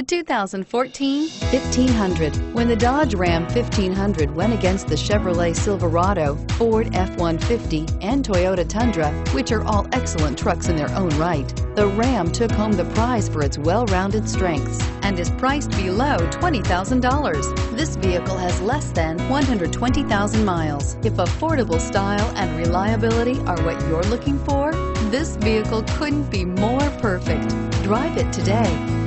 The 2014 1500. When the Dodge Ram 1500 went against the Chevrolet Silverado, Ford F-150, and Toyota Tundra, which are all excellent trucks in their own right, the Ram took home the prize for its well-rounded strengths and is priced below $20,000. This vehicle has less than 120,000 miles. If affordable style and reliability are what you're looking for, this vehicle couldn't be more perfect. Drive it today.